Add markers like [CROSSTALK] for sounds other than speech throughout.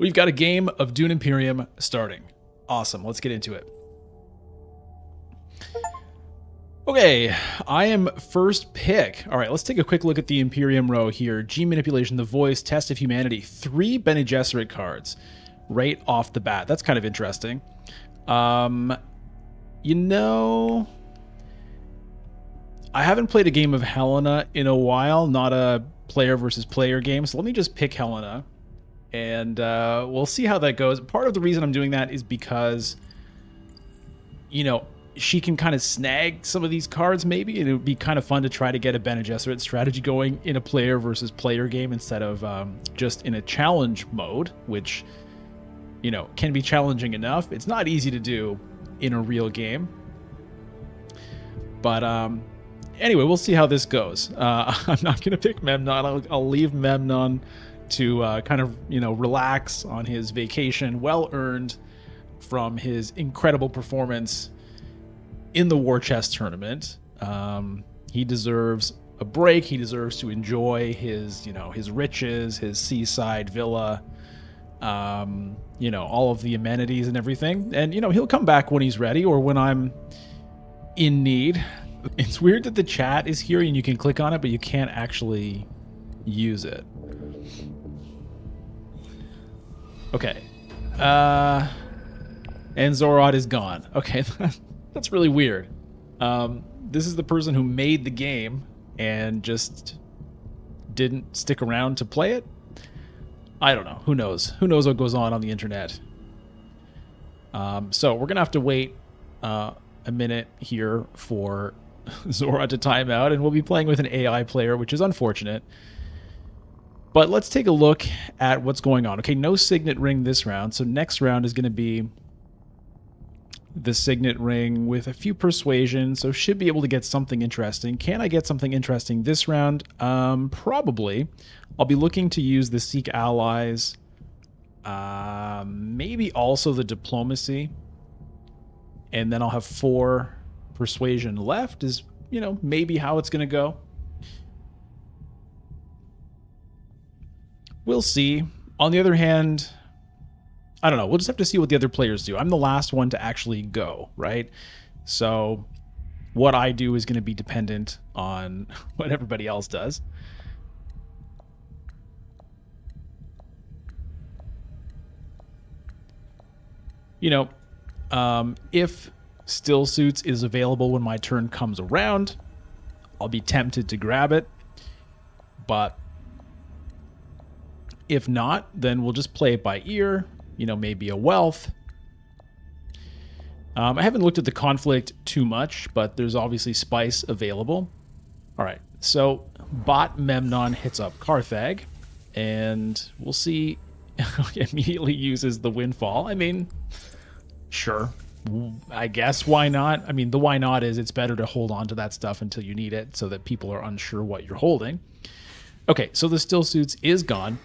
We've got a game of Dune Imperium starting. Awesome. Let's get into it. Okay, I am first pick. All right, let's take a quick look at the Imperium row here. Gene manipulation, the voice, test of humanity, three Bene Gesserit cards right off the bat. That's kind of interesting. Um, you know, I haven't played a game of Helena in a while, not a player versus player game. So let me just pick Helena and uh, we'll see how that goes. Part of the reason I'm doing that is because, you know, she can kind of snag some of these cards maybe, and it would be kind of fun to try to get a Bene Gesserit strategy going in a player versus player game instead of um, just in a challenge mode, which, you know, can be challenging enough. It's not easy to do in a real game. But um, anyway, we'll see how this goes. Uh, [LAUGHS] I'm not going to pick Memnon. I'll, I'll leave Memnon to uh, kind of you know relax on his vacation, well earned from his incredible performance in the War Chest tournament. Um, he deserves a break. He deserves to enjoy his you know his riches, his seaside villa, um, you know all of the amenities and everything. And you know he'll come back when he's ready or when I'm in need. It's weird that the chat is here and you can click on it, but you can't actually use it. Okay. Uh, and Zorod is gone. [LAUGHS] Okay, that's really weird. Um, this is the person who made the game and just didn't stick around to play it. I don't know. Who knows? Who knows what goes on on the internet? Um, so we're gonna have to wait uh, a minute here for [LAUGHS] Zora to time out, and we'll be playing with an AI player, which is unfortunate. But let's take a look at what's going on. Okay, no signet ring this round. So next round is going to be the signet ring with a few persuasion. So should be able to get something interesting. Can I get something interesting this round? Um, probably. I'll be looking to use the seek allies. Uh, maybe also the diplomacy. And then I'll have four persuasion left is, you know, maybe how it's going to go. We'll see. On the other hand, I don't know. We'll just have to see what the other players do. I'm the last one to actually go, right? So what I do is going to be dependent on [LAUGHS] what everybody else does. You know, um, if stillsuits is available when my turn comes around, I'll be tempted to grab it. But if not, then we'll just play it by ear. You know, maybe a wealth. Um, I haven't looked at the conflict too much, but there's obviously spice available. All right, so bot Memnon hits up Carthag, and we'll see. [LAUGHS] immediately uses the windfall. I mean, sure, I guess why not? I mean, the why not is it's better to hold on to that stuff until you need it, so that people are unsure what you're holding. Okay, so the stillsuits is gone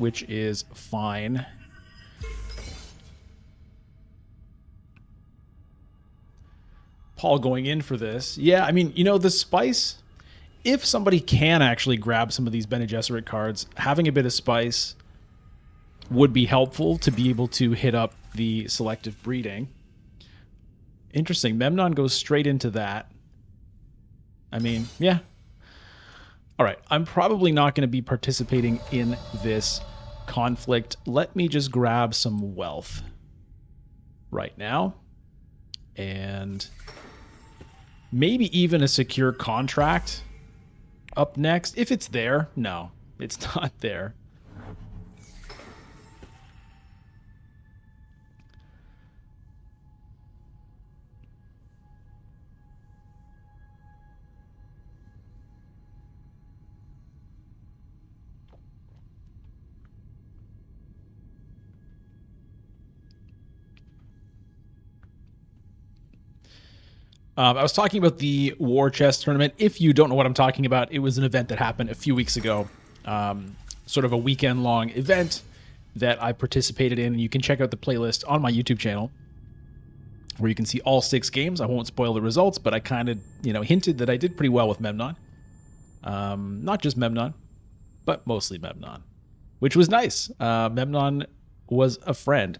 which is fine. Paul going in for this. Yeah, I mean, you know, the spice, if somebody can actually grab some of these Bene Gesserit cards, having a bit of spice would be helpful to be able to hit up the selective breeding. Interesting. Memnon goes straight into that. I mean, yeah. All right. I'm probably not going to be participating in this conflict, let me just grab some wealth right now. And maybe even a secure contract up next. If it's there, no, it's [LAUGHS] not there. Um, I was talking about the War Chest tournament. If you don't know what I'm talking about, it was an event that happened a few weeks ago, um, sort of a weekend long event that I participated in. You can check out the playlist on my YouTube channel where you can see all six games. I won't spoil the results, but I kind of, you know, hinted that I did pretty well with Memnon. Um, not just Memnon, but mostly Memnon, which was nice. Uh, Memnon was a friend.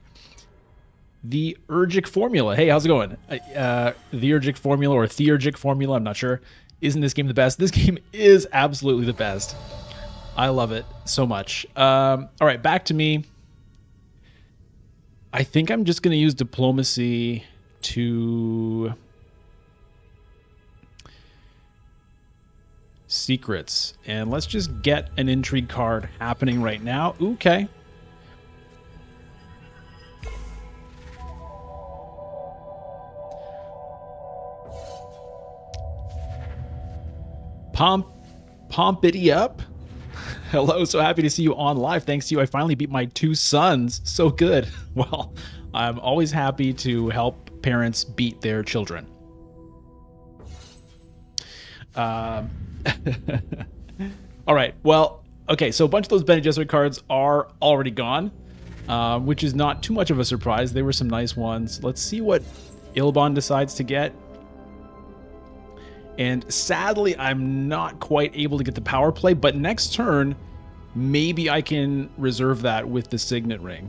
The Urgic Formula. Hey, how's it going? Uh, the Urgic Formula or Theurgic Formula, I'm not sure. Isn't this game the best? This [LAUGHS] game is absolutely the best. I love it so much. Um, all right, back to me. I think I'm just going to use diplomacy to secrets. And let's just get an intrigue card happening right now. Okay. Pomp, Pompity up. [LAUGHS] Hello, so happy to see you on live. Thanks to you, I finally beat my two sons. So good. [LAUGHS] Well, I'm always happy to help parents beat their children. Um, [LAUGHS] all right. Well, okay. So a bunch of those Bene Gesserit cards are already gone, uh, which is not too much of a surprise. They were some nice ones. Let's see what Ilban decides to get. And sadly, I'm not quite able to get the power play, but next turn, maybe I can reserve that with the Signet Ring.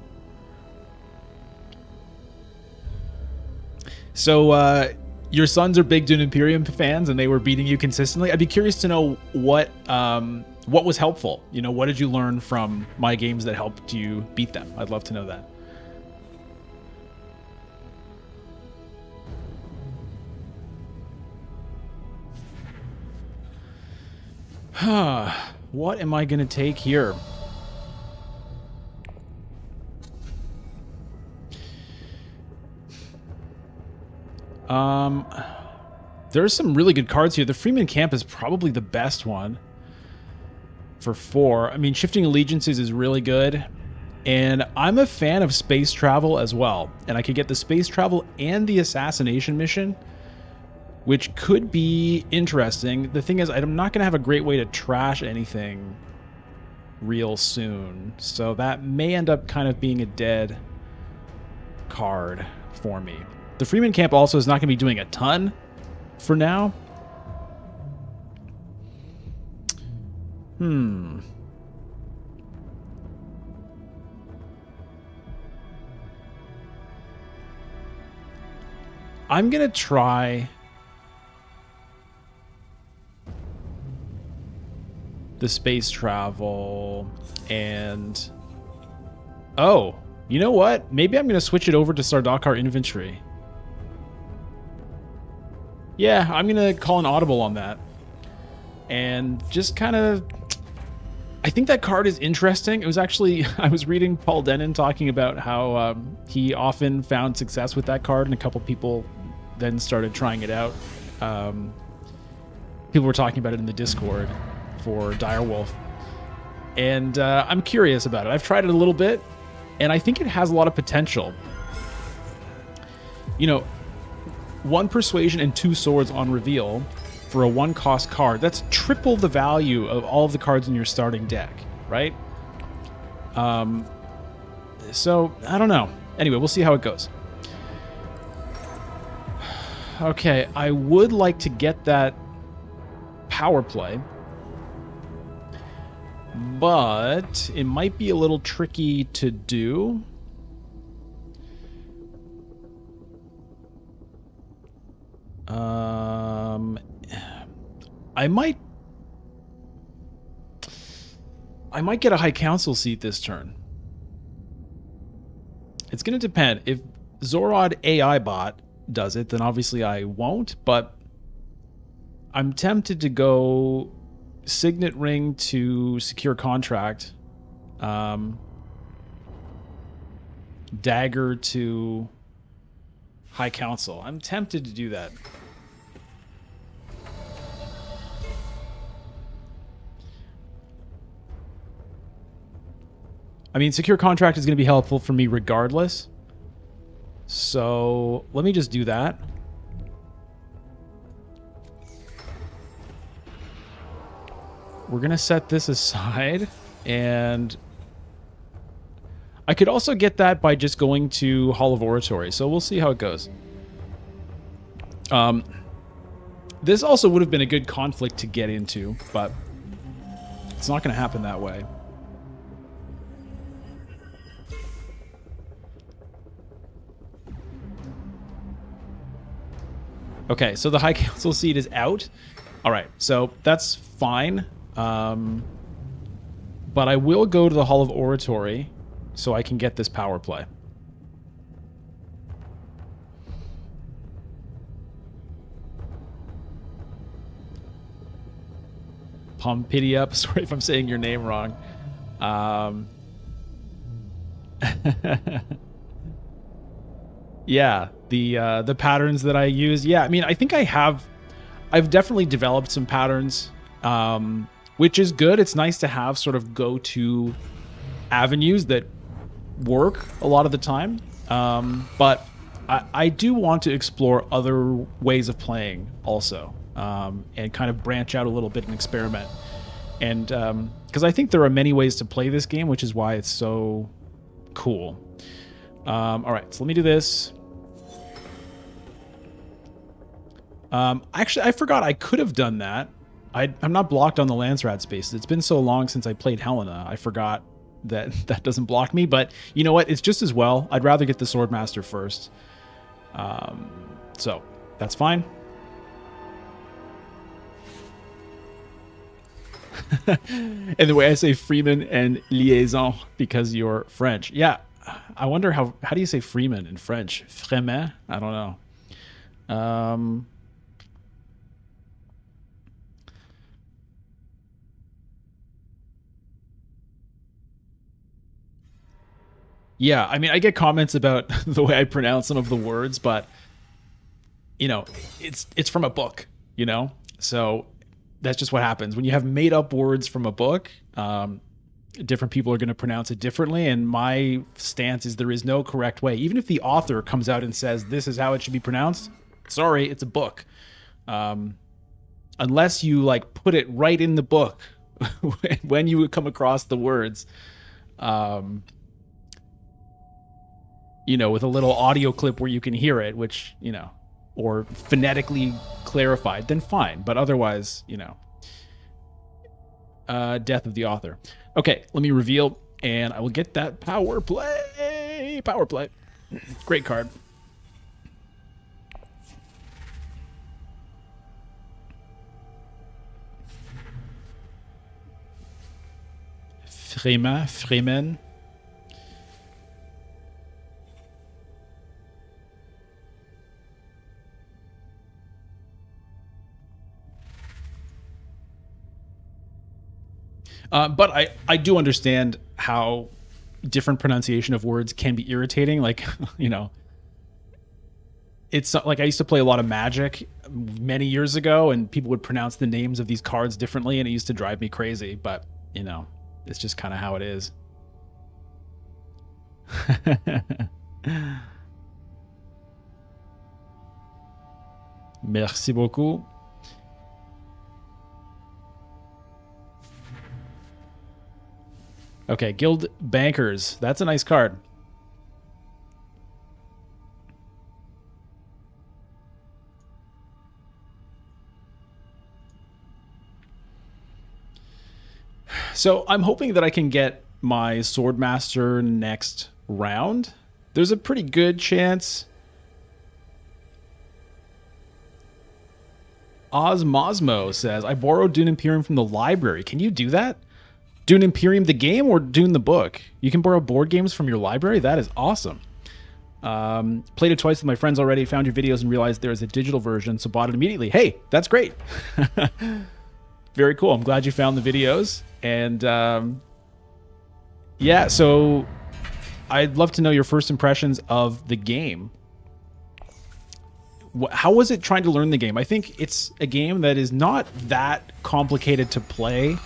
So, uh, your sons are big Dune Imperium fans and they were beating you consistently. I'd be curious to know what um, what was helpful. You know, what did you learn from my games that helped you beat them? I'd love to know that. [SIGHS] what am I going to take here? Um, there's some really good cards here. The Freeman Camp is probably the best one for four. I mean, Shifting Allegiances is really good. And I'm a fan of space travel as well. And I could get the space travel and the assassination mission which could be interesting. The thing is, I'm not going to have a great way to trash anything real soon, so that may end up kind of being a dead card for me. The Freeman camp also is not going to be doing a ton for now. Hmm. I'm going to try the space travel and oh you know what maybe i'm gonna switch it over to Sardaukar Infantry. yeah i'm gonna call an audible on that and just kind of I think that card is interesting. It was actually [LAUGHS] I was reading Paul Dennen talking about how um, he often found success with that card, and a couple people then started trying it out. Um, people were talking about it in the Discord, for Direwolf. And uh, I'm curious about it. I've tried it a little bit, and I think it has a lot of potential. You know, one persuasion and two swords on reveal for a one cost card. That's triple the value of all of the cards in your starting deck, right? Um, so I don't know. Anyway, we'll see how it goes. [SIGHS] Okay, I would like to get that power play but it might be a little tricky to do. Um, I might, I might get a high council seat this turn. It's going to depend. If Zorod AI bot does it, then obviously I won't, but I'm tempted to go signet ring to secure contract. Um, dagger to high council. I'm tempted to do that. I mean, secure contract is going to be helpful for me regardless. So let me just do that. We're going to set this aside and I could also get that by just going to Hall of Oratory. So we'll see how it goes. Um, this also would have been a good conflict to get into, but it's not going to happen that way. Okay, so the High Council seat is out. All right, so that's fine. Um, but I will go to the Hall of Oratory so I can get this power play. Pompidia. [LAUGHS] Sorry if I'm saying your name wrong. Um, [LAUGHS] yeah, the uh, the patterns that I use. Yeah, I mean, I think I have. I've definitely developed some patterns, um, which is good. It's nice to have sort of go-to avenues that work a lot of the time. Um, but I, I do want to explore other ways of playing also um, and kind of branch out a little bit and experiment. And because um, I think there are many ways to play this game, which is why it's so cool. Um, all right, so let me do this. Um, actually, I forgot I could have done that. I, am not blocked on the Landsraad spaces. It's been so long since I played Helena. I forgot that [LAUGHS] that doesn't block me. But you know what? It's just as well. I'd rather get the Swordmaster first. Um, so that's fine. [LAUGHS] and the way I say Freeman and liaison because you're French. Yeah, I wonder how how do you say Freeman in French? Fremen? I don't know. Um, yeah, I mean, I get comments about [LAUGHS] the way I pronounce some of the words, but you know, it's it's from a book, you know. So that's just what happens when you have made up words from a book. Um, different people are going to pronounce it differently, and my stance is there is no correct way. Even if the author comes out and says this is how it should be pronounced, sorry, it's a book. Um, unless you like put it right in the book [LAUGHS] when you come across the words. Um, you know, with a little audio clip where you can hear it, which, you know, or phonetically clarified, then fine. But otherwise, you know, uh, death of the author. Okay, let me reveal, and I will get that power play. Power play. Great card. Freeman, Freeman. Uh, but I, I do understand how different pronunciation of words can be irritating. Like, [LAUGHS] you know, it's like I used to play a lot of Magic many years ago, and people would pronounce the names of these cards differently, and it used to drive me crazy. But you know, it's just kind of how it is. [LAUGHS] Merci beaucoup. Okay, Guild Bankers. That's a nice card. So I'm hoping that I can get my Swordmaster next round. There's a pretty good chance. Osmosmo says, I borrowed Dune Imperium from the library. Can you do that? Dune Imperium the game or Dune the book? You can borrow board games from your library? That is awesome. Um, played it twice with my friends already, found your videos and realized there is a digital version, so bought it immediately. Hey, that's great. [LAUGHS] Very cool. I'm glad you found the videos. And um, yeah, so I'd love to know your first impressions of the game. How was it trying to learn the game? I think it's a game that is not that complicated to play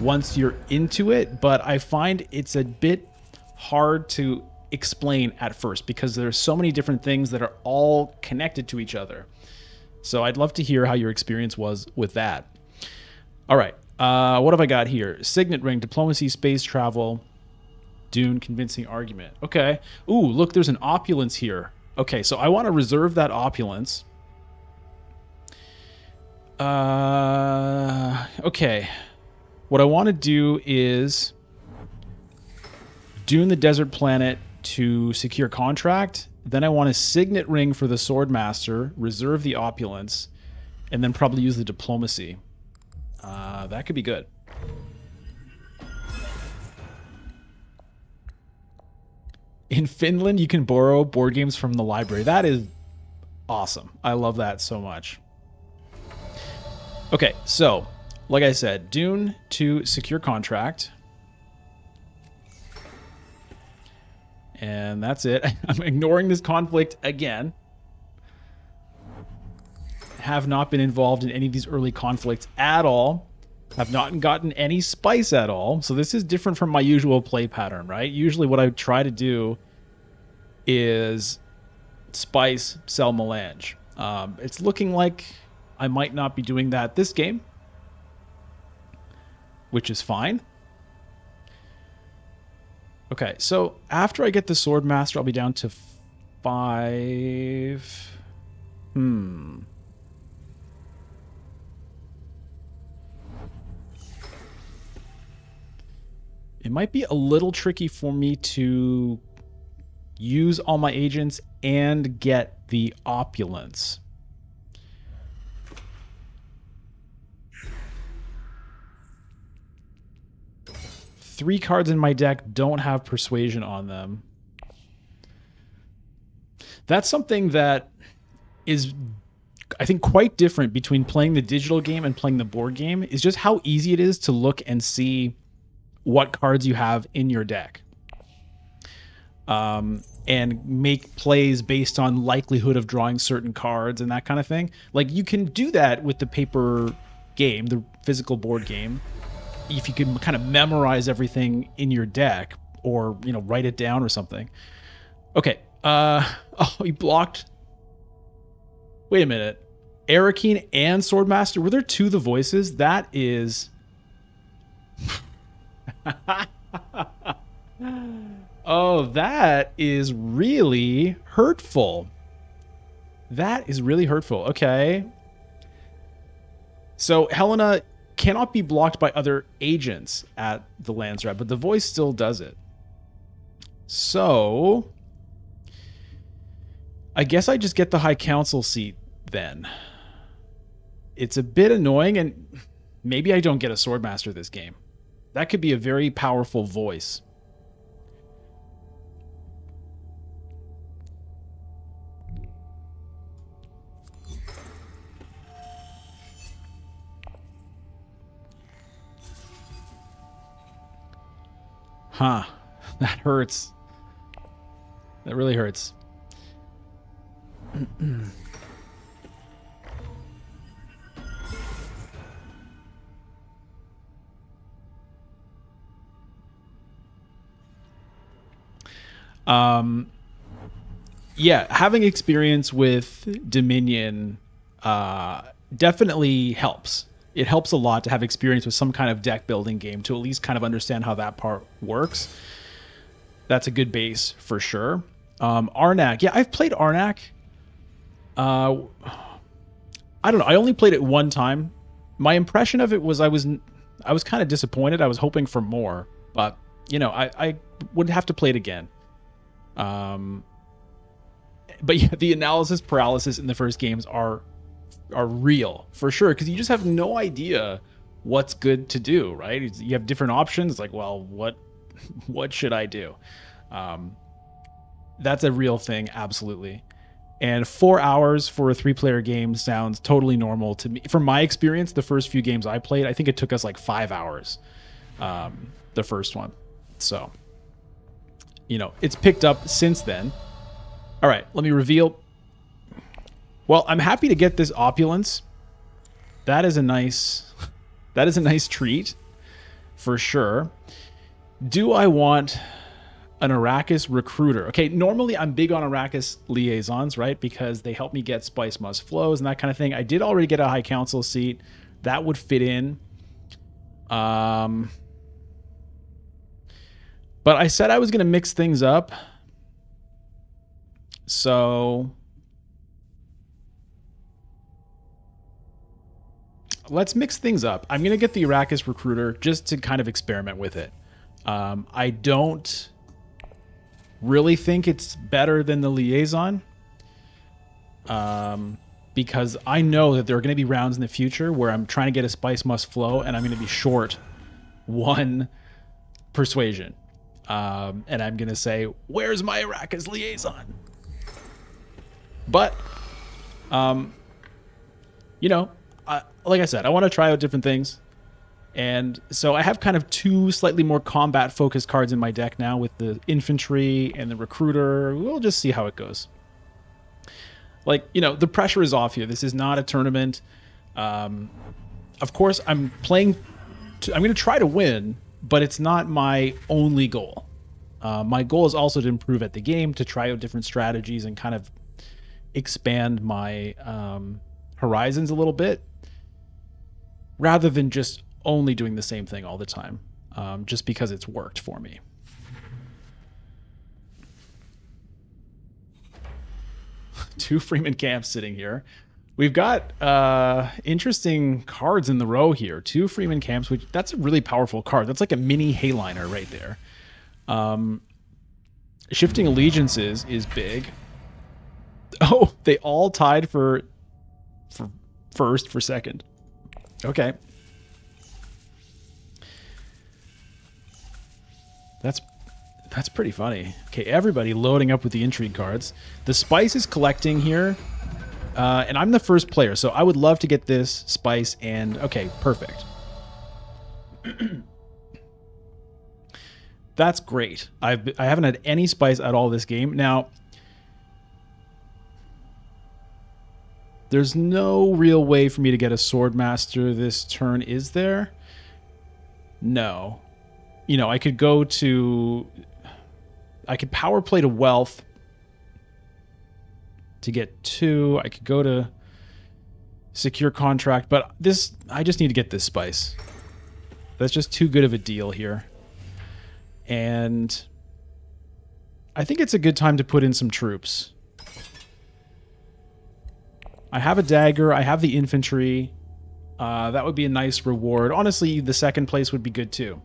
once you're into it, but I find it's a bit hard to explain at first because there's so many different things that are all connected to each other. So I'd love to hear how your experience was with that. All right, uh, what have I got here? Signet ring, diplomacy, space travel, Dune, convincing argument. Okay. Ooh, look, there's an opulence here. Okay, so I want to reserve that opulence. Uh, okay. What I want to do is Dune the Desert Planet to secure contract. Then I want a signet ring for the swordmaster, reserve the opulence, and then probably use the diplomacy. Uh, that could be good. In Finland, you can borrow board games from the library. That is awesome. I love that so much. Okay, so like I said, Dune to secure contract. And that's it. [LAUGHS] I'm ignoring this conflict again. Have not been involved in any of these early conflicts at all. Have not gotten any spice at all. So this is different from my usual play pattern, right? Usually what I try to do is spice, sell melange. Um, it's looking like I might not be doing that this game, which is fine. Okay, so after I get the Sword Master, I'll be down to five. Hmm. It might be a little tricky for me to use all my agents and get the opulence. Three cards in my deck don't have persuasion on them. That's something that is I think quite different between playing the digital game and playing the board game is just how easy it is to look and see what cards you have in your deck. Um, and make plays based on likelihood of drawing certain cards and that kind of thing. Like you can do that with the paper game, the physical board game, if you can kind of memorize everything in your deck or you know write it down or something. Okay. Uh [LAUGHS] oh, he blocked. Wait a minute. Arrakeen and Swordmaster were there two the voices? That is. [LAUGHS] oh, that is really hurtful. That is really hurtful. Okay. So Helena cannot be blocked by other agents at the Landsraad, but the voice still does it. So, I guess I just get the High Council seat then. It's a bit annoying, and maybe I don't get a Swordmaster this game. That could be a very powerful voice. Huh. [LAUGHS] That hurts. That really hurts. [CLEARS THROAT] um yeah, having experience with Dominion uh definitely helps it helps a lot to have experience with some kind of deck building game to at least kind of understand how that part works. That's a good base for sure. Um, Arnak, yeah, I've played Arnak. Uh, I don't know. I only played it one time. My impression of it was I was I was kind of disappointed. I was hoping for more, but you know, I, I would have to play it again. Um, but yeah, [LAUGHS] the analysis paralysis in the first games are are real for sure because you just have no idea what's good to do right? You have different options like well what [LAUGHS] what should i do? Um, that's a real thing absolutely. And four hours for a three player game sounds totally normal to me. From my experience the first few games i played i think it took us like five hours um, the first one. So you know it's picked up since then. All right let me reveal well, I'm happy to get this opulence. That is a nice [LAUGHS] that is a nice treat for sure. Do I want an Arrakis recruiter? Okay, normally I'm big on Arrakis liaisons, right? Because they help me get spice must flows and that kind of thing. I did already get a high council seat. That would fit in. Um but I said I was going to mix things up. So let's mix things up. I'm going to get the Arrakis Recruiter just to kind of experiment with it. Um, I don't... really think it's better than the liaison. Um, because I know that there are going to be rounds in the future where I'm trying to get a spice must flow and I'm going to be short one persuasion. Um, and I'm going to say, Where's my Arrakis liaison? But, um, you know, I, like I said, I want to try out different things. And so I have kind of two slightly more combat focused cards in my deck now with the infantry and the recruiter. We'll just see how it goes. Like, you know, the pressure is off here. This is not a tournament. Um, of course, I'm playing, to, I'm going to try to win, but it's not my only goal. Uh, my goal is also to improve at the game, to try out different strategies and kind of expand my um, horizons a little bit rather than just only doing the same thing all the time um, just because it's worked for me. [LAUGHS] Two Freeman camps sitting here. We've got uh, interesting cards in the row here. Two Freeman camps, which that's a really powerful card. That's like a mini Heighliner right there. Um, shifting allegiances is big. [LAUGHS] Oh, they all tied for for first for second. Okay. That's that's pretty funny. Okay, everybody loading up with the intrigue cards. The spice is collecting here. Uh, and I'm the first player, so I would love to get this spice and okay, perfect. [CLEARS THROAT] That's great. I've I haven't had any spice at all this game. Now, there's no real way for me to get a swordmaster this turn, is there? No you know, I could go to, I could power play to wealth to get two. I could go to secure contract, but this, I just need to get this spice. That's just too good of a deal here. And I think it's a good time to put in some troops. I have a dagger. I have the infantry. Uh, that would be a nice reward. Honestly, the second place would be good too.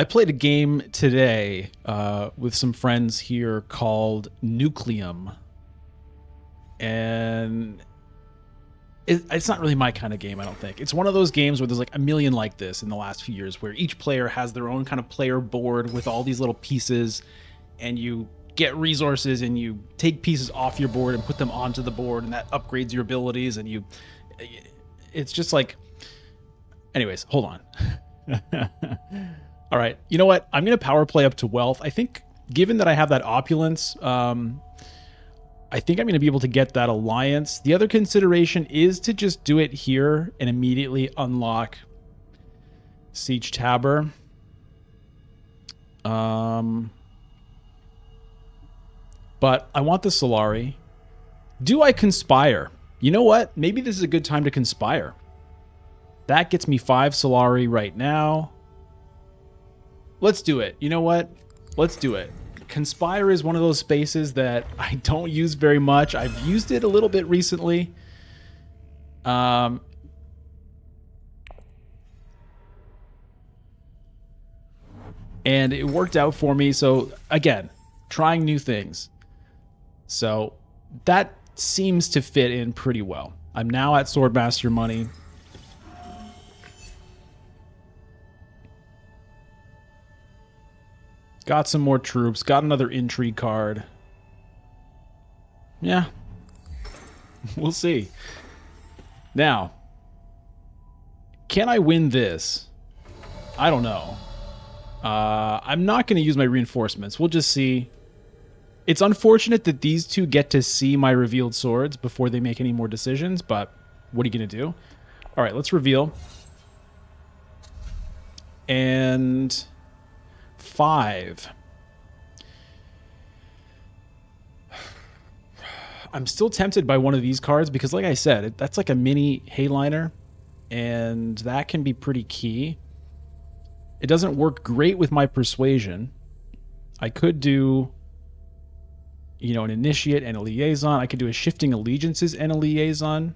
I played a game today uh, with some friends here called Nucleum. And it, it's not really my kind of game, I don't think. It's one of those games where there's like a million like this in the last few years, where each player has their own kind of player board with all these little pieces, and you get resources and you take pieces off your board and put them onto the board and that upgrades your abilities and you it's just like anyways hold on [LAUGHS] all right you know what i'm gonna power play up to wealth i think given that i have that opulence um i think i'm gonna be able to get that alliance the other consideration is to just do it here and immediately unlock Sietch Tabr um but I want the Solari. Do I conspire? You know what? Maybe this is a good time to conspire. That gets me five Solari right now. Let's do it. You know what? Let's do it. Conspire is one of those spaces that [LAUGHS] I don't use very much. I've used it a little bit recently. Um, and it worked out for me. So again, trying new things. So that seems to fit in pretty well. I'm now at Swordmaster money. Got some more troops. Got another intrigue card. Yeah. [LAUGHS] we'll see. Now, can I win this? I don't know. Uh, I'm not going to use my reinforcements. We'll just see It's unfortunate that these two get to see my revealed swords before they make any more decisions, but what are you going to do? All right, let's reveal. And five. I'm still tempted by one of these cards because, like I said, that's like a mini Heighliner, and that can be pretty key. It doesn't work great with my persuasion. I could do, you know, an initiate and a liaison. I could do a shifting allegiances and a liaison.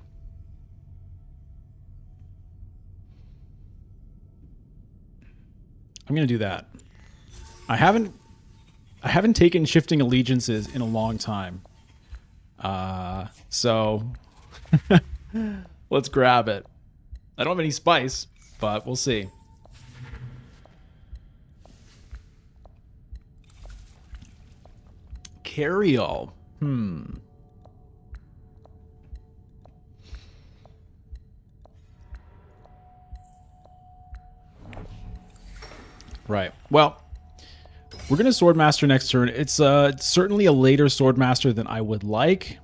I'm gonna do that. I haven't I haven't taken shifting allegiances in a long time. Uh, so [LAUGHS] let's grab it. I don't have any spice, but we'll see. Cariol. Hmm. Right. Well, we're going to Swordmaster next turn. It's uh, certainly a later Swordmaster than I would like.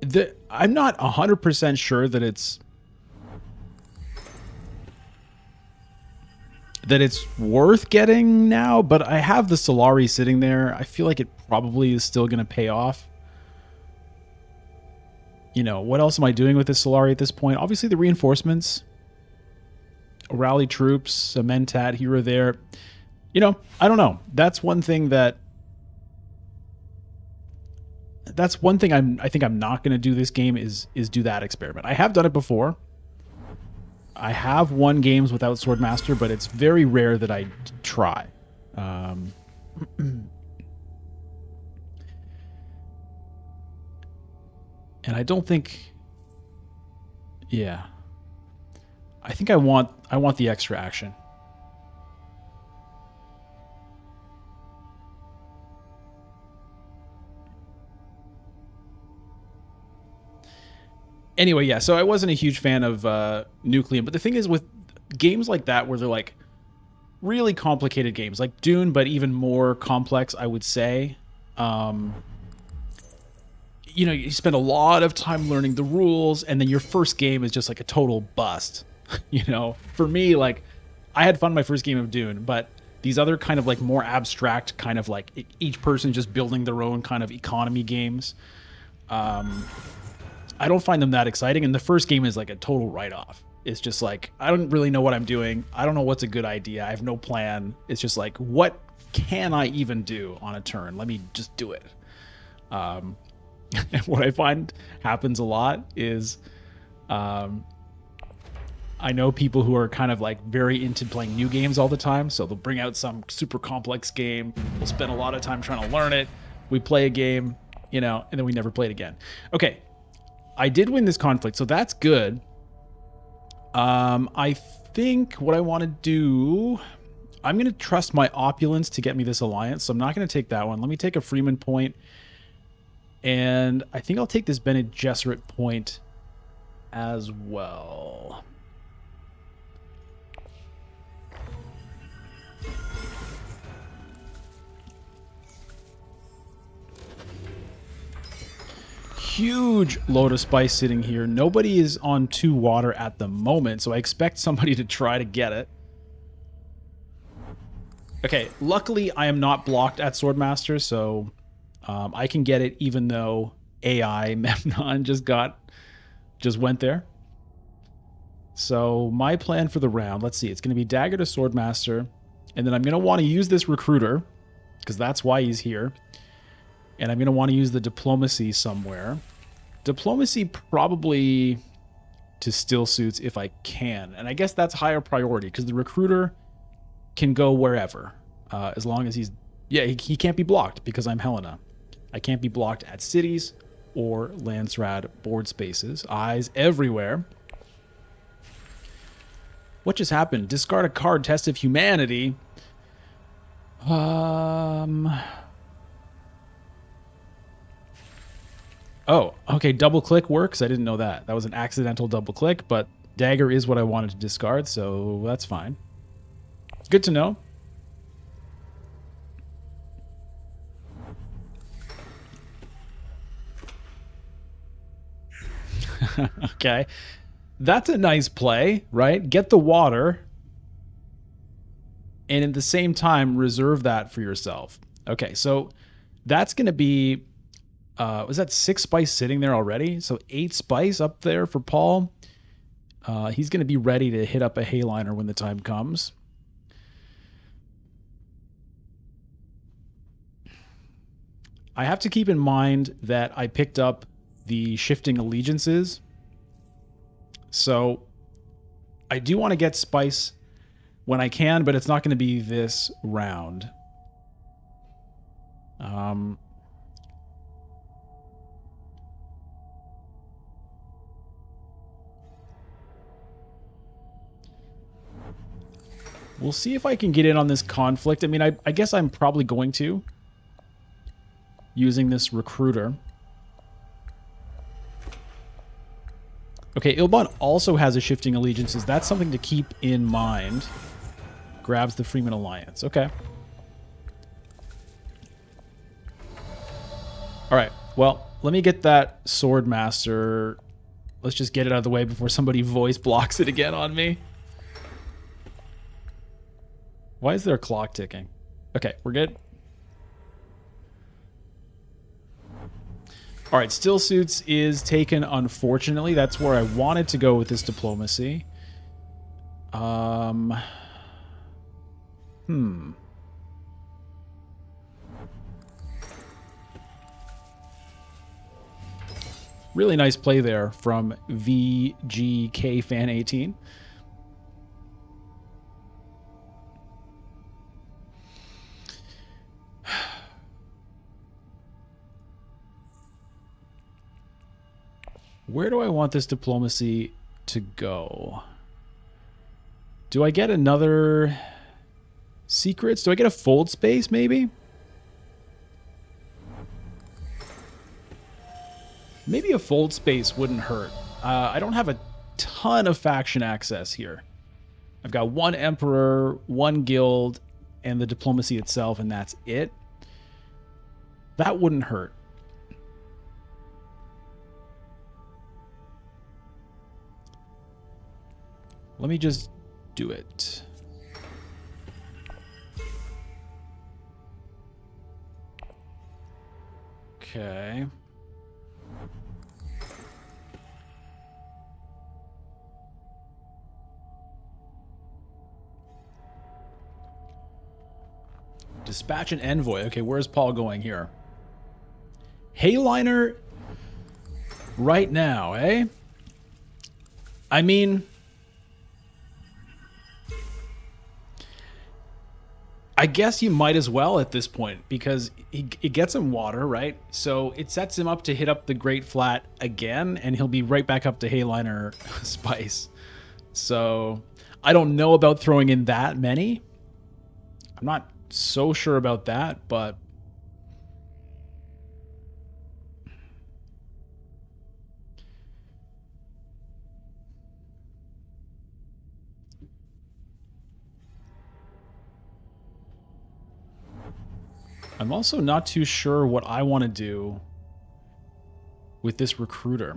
The, I'm not 100% sure that it's that it's worth getting now, but I have the Solari sitting there. I feel like it probably is still going to pay off. You know, what else am I doing with the Solari at this point? Obviously the reinforcements rally troops, a mentat here or there. You know, I don't know. That's one thing that that's one thing I'm I think I'm not going to do this game is is do that experiment. I have done it before. I have won games without Swordmaster, but it's very rare that I try. Um, [CLEARS THROAT] and I don't think yeah. I think I want I want the extra action. Anyway, yeah, so I wasn't a huge fan of uh, Nucleum, but the thing is with games like that where they're like really complicated games, like Dune, but even more complex, I would say. Um, you know, you spend a lot of time learning the rules, and then your first game is just like a total bust. [LAUGHS] you know, for me, like I had fun my first game of Dune, but these other kind of like more abstract kind of like each person just building their own kind of economy games. Um, I don't find them that exciting. And the first game is like a total write off. It's just like, I don't really know what I'm doing. I don't know what's a good idea. I have no plan. It's just like, what can I even do on a turn? Let me just do it. Um, [LAUGHS] and what I find happens a lot is um, I know people who are kind of like very into playing new games all the time. So they'll bring out some super complex game. We'll spend a lot of time trying to learn it. We play a game, you know, and then we never play it again. Okay. I did win this conflict, so that's good. Um, I think what I want to do, I'm going to trust my opulence to get me this alliance. So I'm not going to take that one. Let me take a Freeman point, and I think I'll take this Bene Gesserit point as well. Huge load of spice sitting here. Nobody is on two water at the moment, so I expect somebody to try to get it. Okay, luckily I am not blocked at Swordmaster, so um, I can get it even though AI [LAUGHS] Memnon just got, just went there. So my plan for the round, let's see, it's going to be Dagger to Swordmaster, and then I'm going to want to use this Recruiter, because that's why he's here. And I'm going to want to use the Diplomacy somewhere. Diplomacy probably to stillsuits if I can. And I guess that's higher priority because the recruiter can go wherever uh, as long as he's. Yeah, he, he can't be blocked because I'm Helena. I can't be blocked at cities or Landsraad board spaces. Eyes everywhere. What just happened? Discard a card, test of humanity. Um. Oh, okay, double click works. I didn't know that. That was an accidental double click, but dagger is what I wanted to discard, so that's fine. Good to know. [LAUGHS] okay. That's a nice play, right? Get the water. And at the same time, reserve that for yourself. Okay, so that's going to be uh was that 6 spice sitting there already? So 8 spice up there for Paul. Uh, he's going to be ready to hit up a Heighliner when the time comes. I have to keep in mind that I picked up the shifting allegiances. So I do want to get spice when I can, but it's not going to be this round. Um, we'll see if I can get in on this conflict. I mean, I, I guess I'm probably going to using this recruiter. Okay, Ilban also has a shifting allegiances. That's something to keep in mind. Grabs the Fremen Alliance. Okay. All right. Well, let me get that Swordmaster. Let's just get it out of the way before somebody voice blocks it again on me. Why is there a clock ticking? Okay, we're good. All right, stillsuits is taken. Unfortunately, that's where I wanted to go with this diplomacy. Um. Hmm. Really nice play there from VGK fan 18. Where do I want this diplomacy to go? Do I get another secrets? Do I get a fold space maybe? Maybe a fold space wouldn't hurt. Uh, I don't have a ton of faction access here. I've got one emperor, one guild, and the diplomacy itself, and that's it. That wouldn't hurt. Let me just do it. Okay. Dispatch an envoy. Okay, where's Paul going here? Heighliner right now, eh? I mean, I guess you might as well at this point because he, gets him water, right? So it sets him up to hit up the Great Flat again, and he'll be right back up to Heighliner [LAUGHS] Spice. So I don't know about throwing in that many. I'm not so sure about that, but I'm also not too sure what I want to do with this recruiter.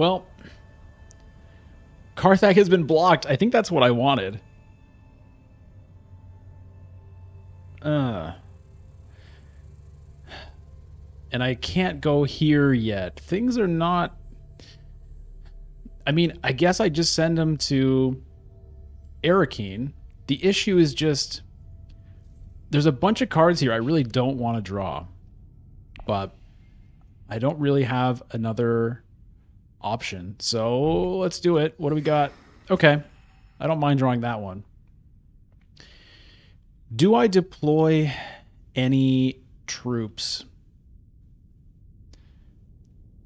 Well, Carthag has been blocked. I think that's what I wanted. Uh. And I can't go here yet. Things are not... I mean, I guess I just send them to Arrakeen. The issue is just... There's a bunch of cards here I really don't want to draw. But I don't really have another option. So let's do it. What do we got? Okay. I don't mind drawing that one. Do I deploy any troops?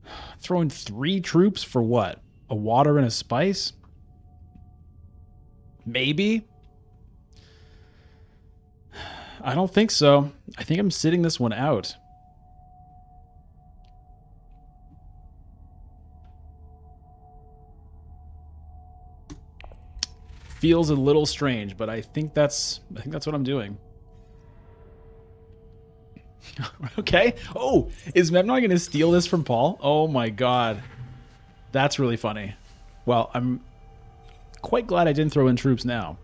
[SIGHS] Throwing three troops for what? A water and a spice? Maybe. [SIGHS] I don't think so. I think I'm sitting this one out. Feels a little strange, but I think that's I think that's what I'm doing. [LAUGHS] okay. Oh, is Memnon going to steal this from Paul? Oh my god. That's really funny. Well, I'm quite glad I didn't throw in troops now.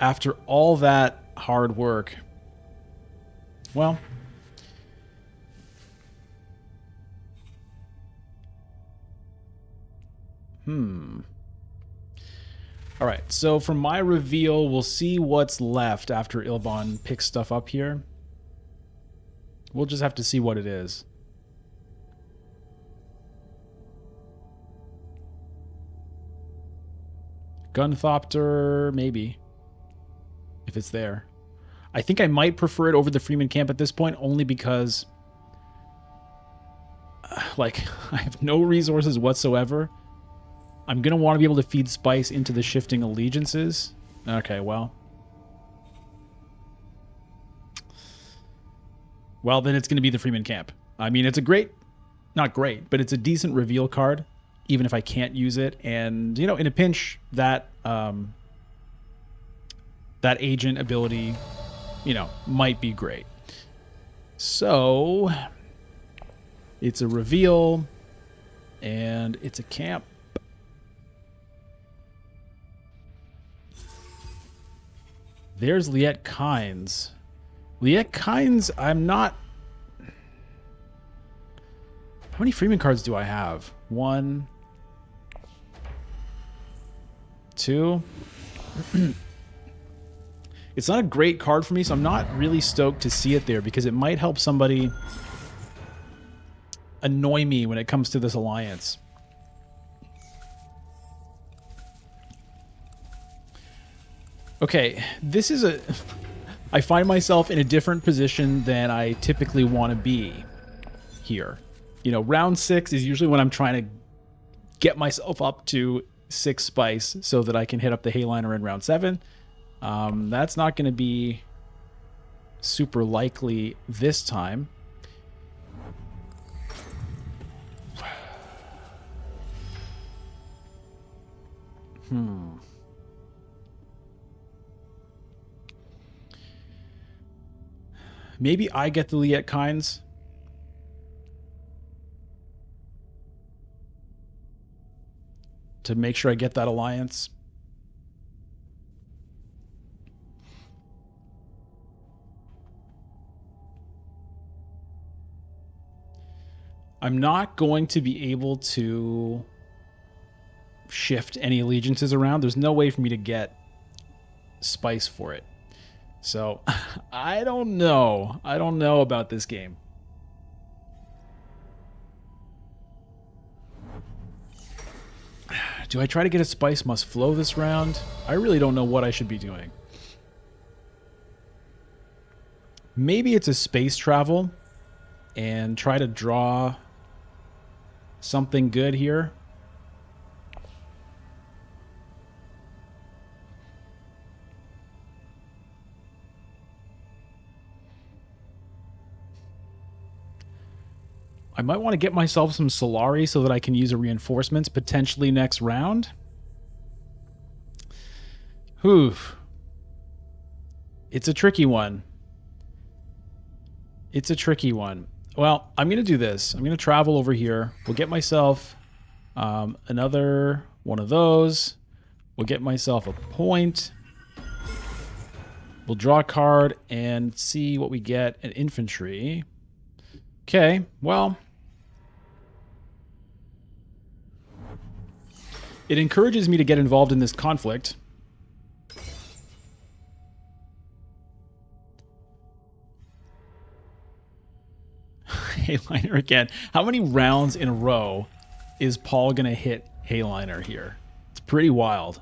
After all that hard work, well, hmm. All right, so from my reveal, we'll see what's left after Ilban picks stuff up here. We'll just have to see what it is. Gunthopter, maybe. If it's there. I think I might prefer it over the Fremen camp at this point, only because... [SIGHS] Like, [LAUGHS] I have no resources whatsoever. I'm going to want to be able to feed spice into the shifting allegiances. Okay, well. Well, then it's going to be the Fremen Camp. I mean, it's a great, not great, but it's a decent reveal card, even if I can't use it. And, you know, in a pinch, that, um, that agent ability, you know, might be great. So, it's a reveal, and it's a camp. There's Liet Kynes. Liet Kynes, I'm not... How many Fremen cards do I have? One... Two... [CLEARS THROAT] it's not a great card for me, so I'm not really stoked to see it there because it might help somebody annoy me when it comes to this alliance. Okay, this is a... I find myself in a different position than I typically want to be here. You know, round six is usually when I'm trying to get myself up to six spice so that I can hit up the Heighliner in round seven. Um, that's not going to be super likely this time. Hmm. Maybe I get the Liet Kynes. To make sure I get that alliance. I'm not going to be able to shift any allegiances around. There's no way for me to get spice for it. So I don't know. I don't know about this game. [SIGHS] Do I try to get a Spice Must Flow this round? I really don't know what I should be doing. Maybe it's a space travel and try to draw something good here. I might want to get myself some Solari so that I can use a reinforcements potentially next round. Whew. It's a tricky one. It's a tricky one. Well, I'm going to do this. I'm going to travel over here. We'll get myself um, another one of those. We'll get myself a point. We'll draw a card and see what we get in infantry. Okay, well, It encourages me to get involved in this conflict. [LAUGHS] Heighliner again. How many rounds in a row is Paul going to hit Heighliner here? It's pretty wild.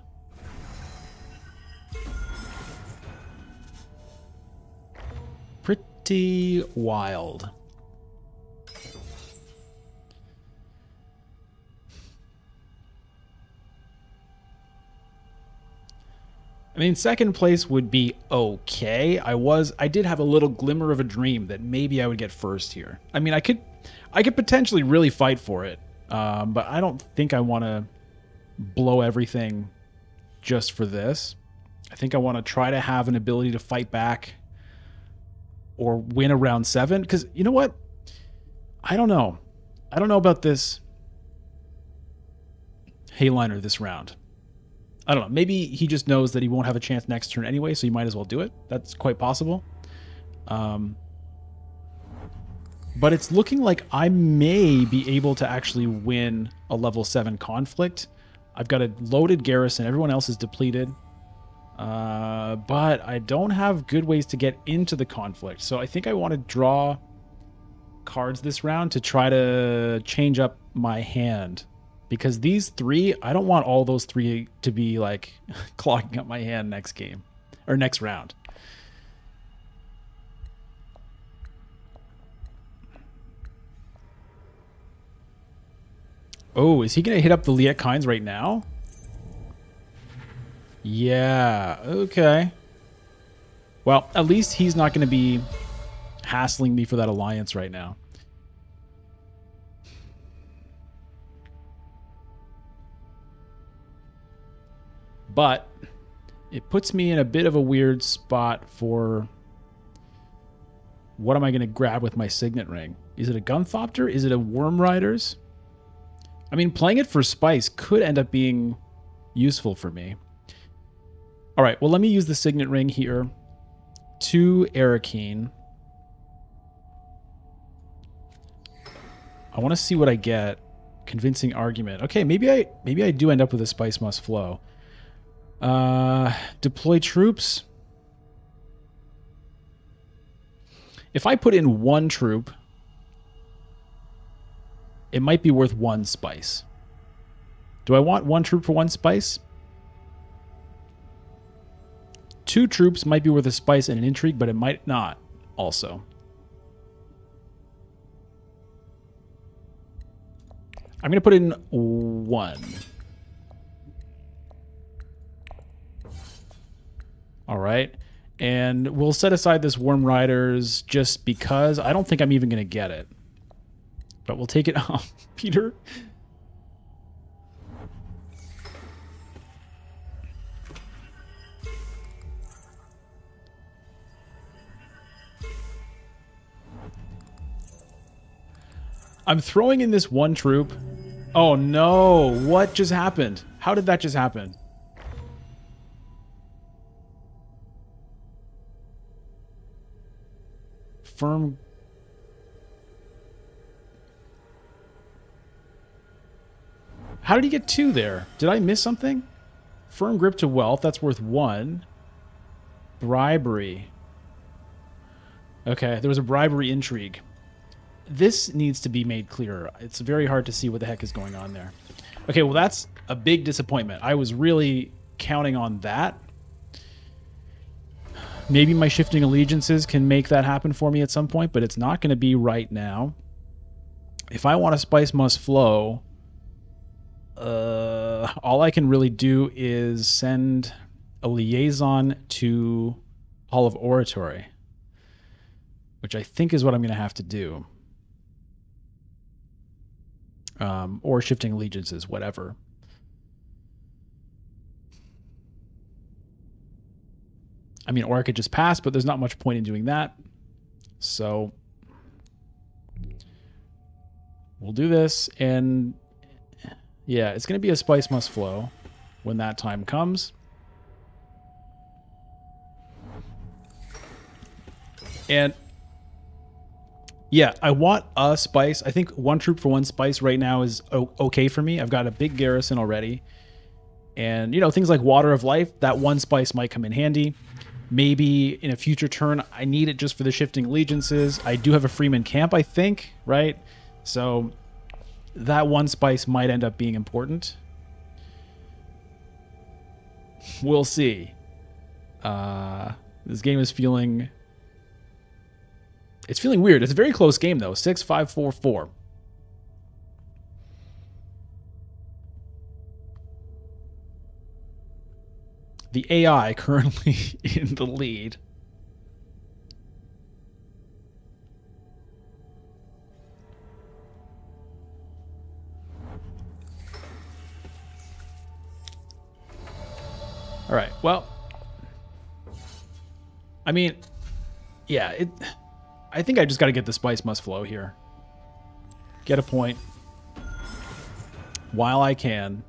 Pretty wild. I mean, second place would be okay. I was, I did have a little glimmer of a dream that maybe I would get first here. I mean, I could, I could potentially really fight for it, um, but I don't think I want to blow everything just for this. I think I want to try to have an ability to fight back or win a round seven. Because you know what? I don't know. I don't know about this Heighliner this round. I don't know. Maybe he just knows that he won't have a chance next turn anyway, so he might as well do it. That's quite possible. Um, but it's looking like I may be able to actually win a level 7 conflict. I've got a loaded garrison. Everyone else is depleted. Uh, but I don't have good ways to get into the conflict. So I think I want to draw cards this round to try to change up my hand because these three, I don't want all those three to be like [LAUGHS] clogging up my hand next game or next round. Oh, is he going to hit up the Liet Kynes right now? Yeah, okay. Well, at least he's not going to be hassling me for that alliance right now. But it puts me in a bit of a weird spot for what am I going to grab with my signet ring? Is it a Gunthopter? Is it a Worm Riders? I mean, playing it for spice could end up being useful for me. All right, well, let me use the signet ring here to Arrakeen. I want to see what I get. Convincing argument. Okay, maybe I maybe I do end up with a spice must flow. Uh, deploy troops. If I put in one troop, it might be worth one spice. Do I want one troop for one spice? Two troops might be worth a spice and an intrigue, but it might not also. I'm going to put in one. All right. And we'll set aside this Worm Riders just because I don't think I'm even going to get it. But we'll take it [LAUGHS] off. Peter? I'm throwing in this one troop. Oh no, what just happened? How did that just happen? Firm... How did he get two there? Did I miss something? Firm grip to wealth, that's worth one. Bribery. Okay, there was a bribery intrigue this needs to be made clearer. It's very hard to see what the heck is going on there. Okay, well, that's a big disappointment. I was really counting on that. Maybe my shifting allegiances can make that happen for me at some point, but it's not going to be right now. If I want a spice must flow, uh, all I can really do is send a liaison to Hall of Oratory, which I think is what I'm going to have to do um, or shifting allegiances, whatever. I mean, or I could just pass, but there's not much point in doing that. So we'll do this, and yeah, it's going to be a spice must flow when that time comes. And yeah, I want a spice. I think one troop for one spice right now is okay for me. I've got a big garrison already. And, you know, things like Water of Life, that one spice might come in handy. Maybe in a future turn, I need it just for the shifting allegiances. I do have a Fremen camp, I think, right? So that one spice might end up being important. We'll see. Uh, this game is feeling it's feeling weird. It's a very close game, though. 6 the AI currently [LAUGHS] in the lead. All right. Well, I mean, yeah, it. I think I just got to get the spice must flow here. Get a point while I can,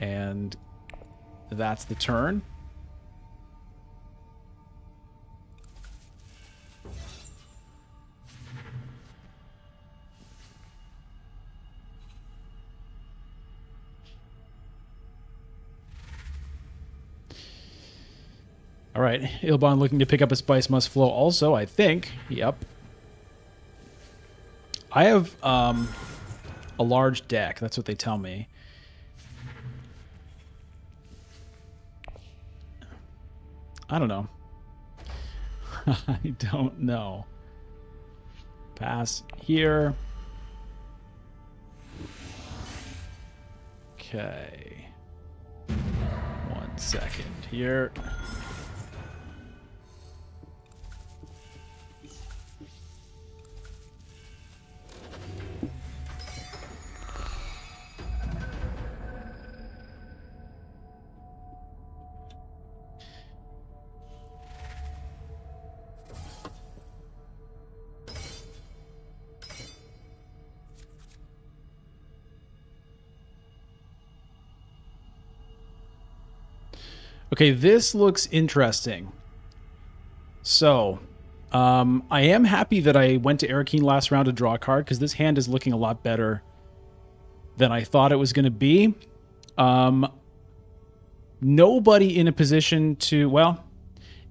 and that's the turn. All right, Ilban looking to pick up a spice must flow also, I think. Yep. I have um, a large deck. That's what they tell me. I don't know. [LAUGHS] I don't know. Pass here. Okay. One second here. Okay, this looks interesting. So, um, I am happy that I went to Arrakeen last round to draw a card because this hand is looking a lot better than I thought it was going to be. Um, nobody in a position to, well,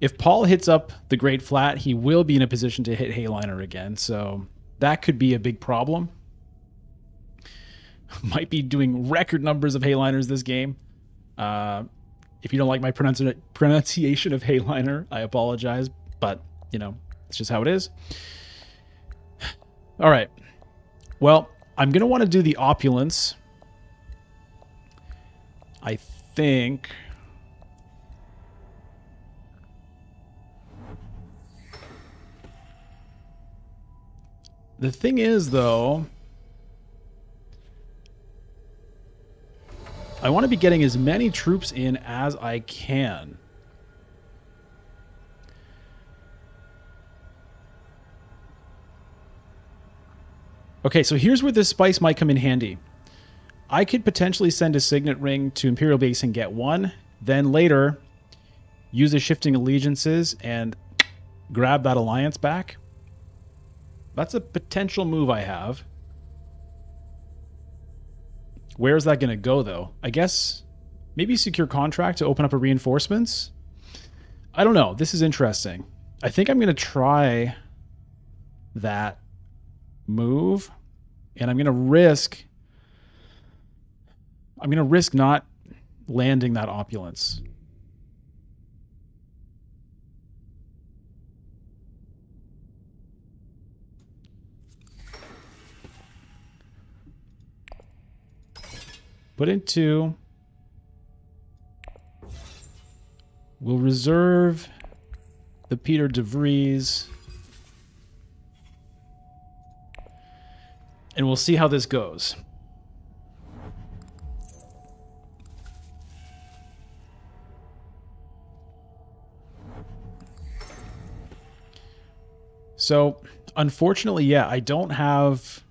if Paul hits up the Great Flat, he will be in a position to hit Heighliner again. So that could be a big problem. [LAUGHS] Might be doing record numbers of Heighliners this game. Uh, if you don't like my pronunci- pronunciation of Heighliner, I apologize, but you know, it's just how it is. All right. Well, I'm going to want to do the opulence. I think. The thing is, though, I want to be getting as many troops in as I can. Okay, so here's where this spice might come in handy. I could potentially send a signet ring to Imperial Base and get one, then later use a shifting allegiances and grab that alliance back. That's a potential move I have. Where's that going to go, though? I guess maybe secure contract to open up a reinforcements? I don't know. This is interesting. I think I'm going to try that move, and I'm going to risk. I'm going to risk not landing that opulence. Put into. We'll reserve the Peter DeVries. And we'll see how this goes. So, unfortunately, yeah, I don't have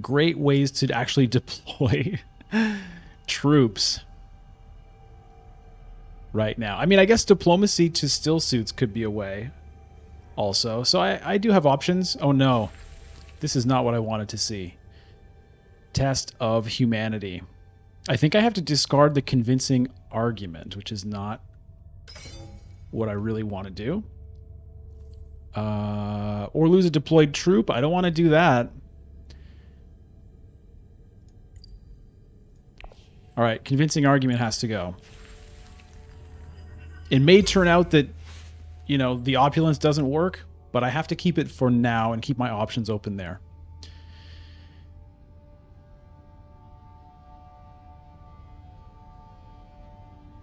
great ways to actually [LAUGHS] deploy [GASPS] troops right now. I mean, I guess diplomacy to stillsuits could be a way also. So I, I do have options. Oh no, this is not what I wanted to see. Test of humanity. I think I have to discard the convincing argument, which is not what I really want to do. Uh, or lose a deployed troop. I don't want to do that. All right, convincing argument has to go. It may turn out that, you know, the opulence doesn't work, but I have to keep it for now and keep my options open there.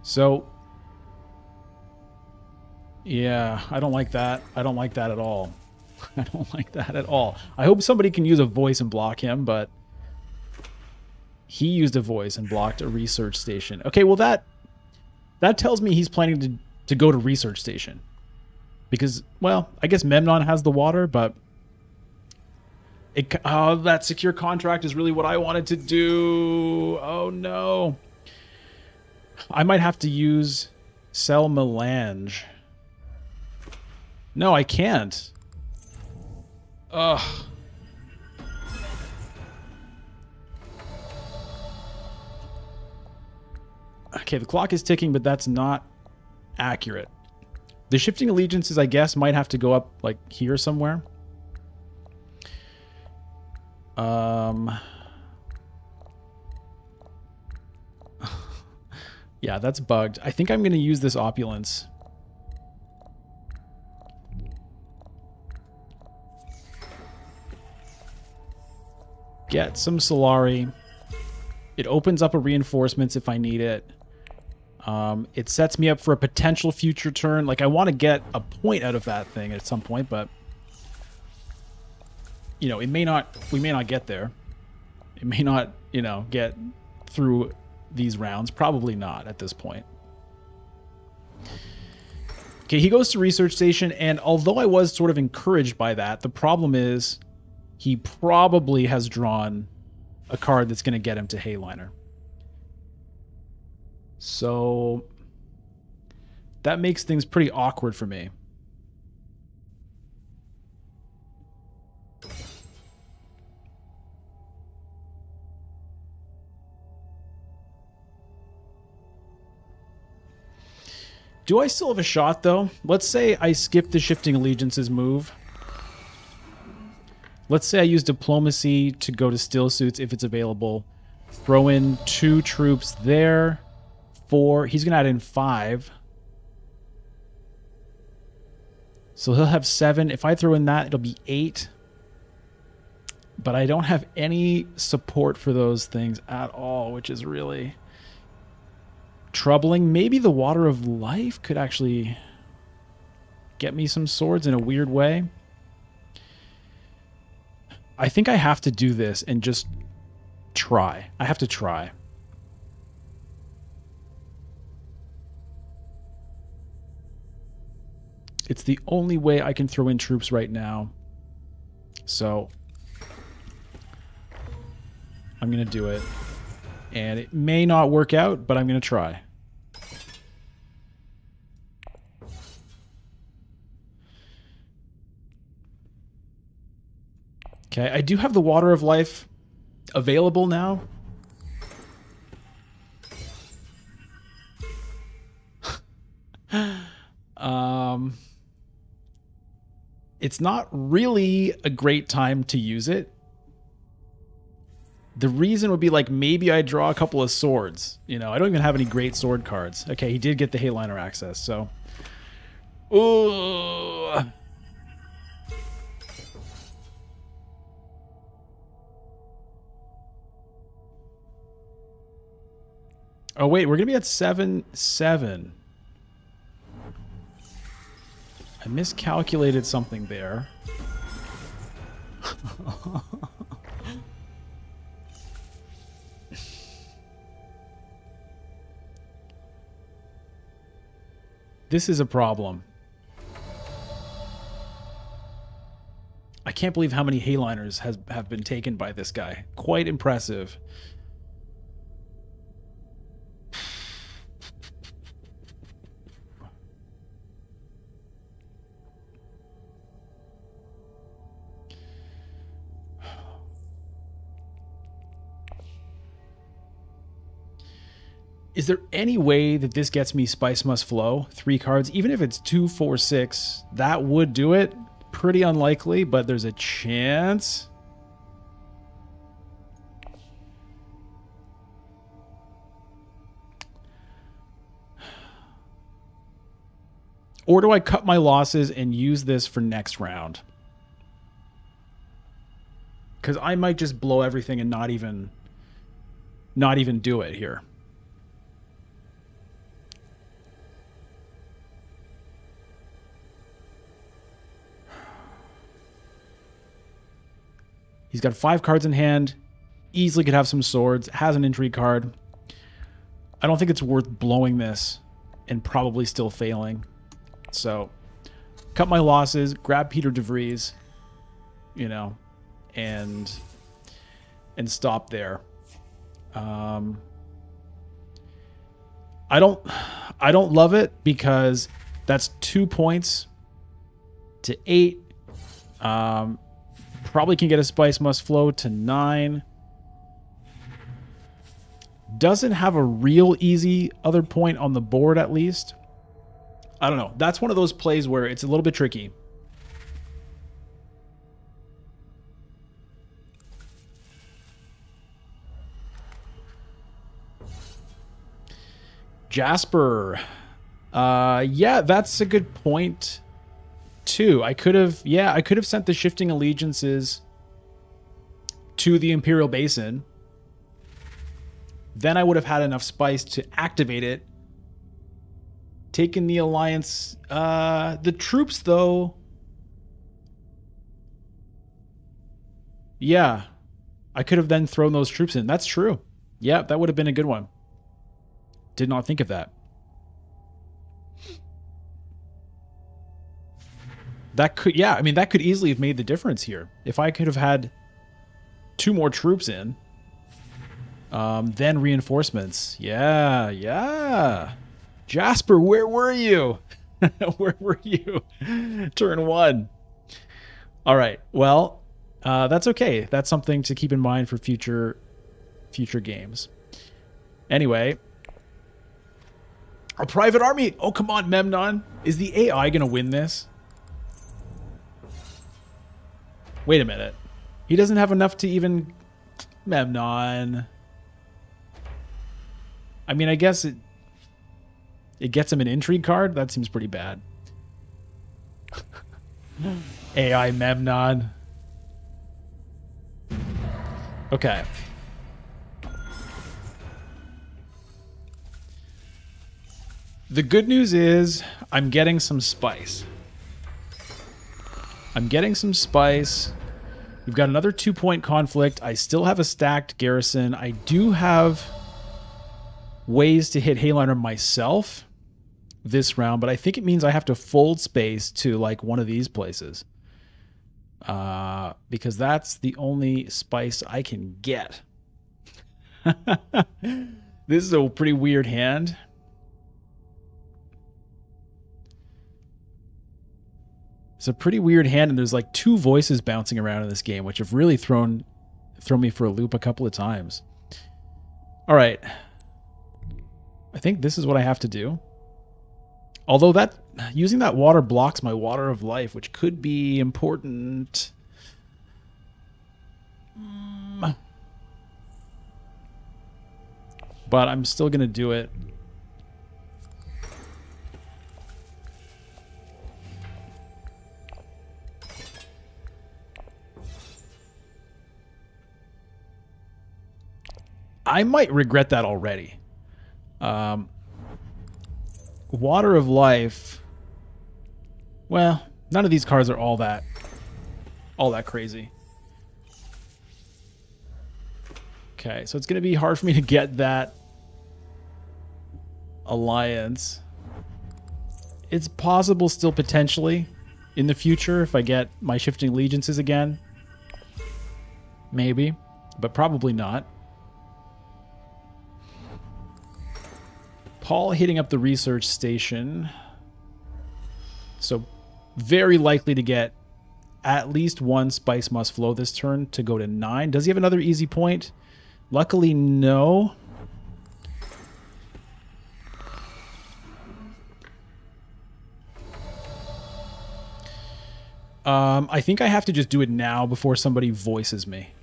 So, Yeah, I don't like that. I don't like that at all. [LAUGHS] I don't like that at all. I hope somebody can use a voice and block him, but he used a voice and blocked a research station. Okay, well that that tells me he's planning to to go to research station. Because well, I guess Memnon has the water, but it oh, that secure contract is really what I wanted to do. Oh no. I might have to use sell melange. No, I can't. Ugh. Okay, the clock is ticking, but that's not accurate. The shifting allegiances, I guess, might have to go up, like, here somewhere. Um... [LAUGHS] yeah, that's bugged. I think I'm going to use this opulence. Get some Solari. It opens up a reinforcements if I need it. Um, it sets me up for a potential future turn. Like, I want to get a point out of that thing at some point, but... You know, it may not... We may not get there. It may not, you know, get through these rounds. Probably not at this point. Okay, he goes to research station, and although I was sort of encouraged by that, the problem is he probably has drawn a card that's going to get him to Heighliner. So that makes things pretty awkward for me. Do I still have a shot, though? Let's say I skip the Shifting Allegiances move. Let's say I use Diplomacy to go to Stillsuits if it's available. Throw in two troops there. Four. He's going to add in five. So he'll have seven. If I throw in that, it'll be eight. But I don't have any support for those things at all, which is really troubling. Maybe the Water of Life could actually get me some swords in a weird way. I think I have to do this and just try. I have to try. It's the only way I can throw in troops right now. So I'm going to do it. And it may not work out, but I'm going to try. Okay, I do have the Water of Life available now. It's not really a great time to use it. The reason would be like maybe I draw a couple of swords. You know, I don't even have any great sword cards. Okay, he did get the Heighliner access, so. Ooh. Oh wait, we're gonna be at seven seven. I miscalculated something there. this is a problem. I can't believe how many Heighliners has have been taken by this guy. Quite impressive. Is there any way that this gets me Spice Must Flow? Three cards, even if it's two, four, six, that would do it. Pretty unlikely, but there's a chance. Or do I cut my losses and use this for next round? Because I might just blow everything and not even not even do it here. He's got five cards in hand. Easily could have some swords. Has an intrigue card. I don't think it's worth blowing this and probably still failing. So, cut my losses, grab Peter DeVries, you know, and and stop there. Um, I don't I don't love it because that's two points to eight. Um, probably can get a spice must flow to nine. Doesn't have a real easy other point on the board at least. I don't know. That's one of those plays where it's a little bit tricky. Jasper. Uh, yeah, that's a good point too. I could have, yeah, I could have sent the shifting allegiances to the Imperial Basin. Then I would have had enough spice to activate it. Taken the alliance. Uh, the troops, though. Yeah, I could have then thrown those troops in. That's true. Yeah, that would have been a good one. Did not think of that. That could, yeah, I mean, that could easily have made the difference here. If I could have had two more troops in, um, then reinforcements. Yeah, yeah. Jasper, where were you? [LAUGHS] where were you? [LAUGHS] Turn one. All right. Well, uh, that's okay. That's something to keep in mind for future future games. Anyway, a private army. Oh, come on, Memnon. Is the AI to win this? Wait a minute. He doesn't have enough to even... Memnon. I mean, I guess it... It gets him an intrigue card? That seems pretty bad. [LAUGHS] AI Memnon. Okay. The good news is I'm getting some spice. I'm getting some spice. We've got another two point conflict. I still have a stacked garrison. I do have ways to hit Heighliner myself this round, but I think it means I have to fold space to like one of these places. Uh, because that's the only spice I can get. [LAUGHS] this is a pretty weird hand. It's a pretty weird hand, and there's like two voices bouncing around in this game, which have really thrown thrown me for a loop a couple of times. All right. I think this is what I have to do. Although that using that water blocks my water of life, which could be important. Mm. But I'm still going to do it. I might regret that already. Um, Water of Life. Well, none of these cards are all that, all that crazy. Okay, so it's going to be hard for me to get that alliance. It's possible still potentially in the future if I get my shifting allegiances again. Maybe, but probably not. Paul hitting up the research station. So very likely to get at least one spice must flow this turn to go to nine. Does he have another easy point? Luckily, no. Um, I think I have to just do it now before somebody voices me.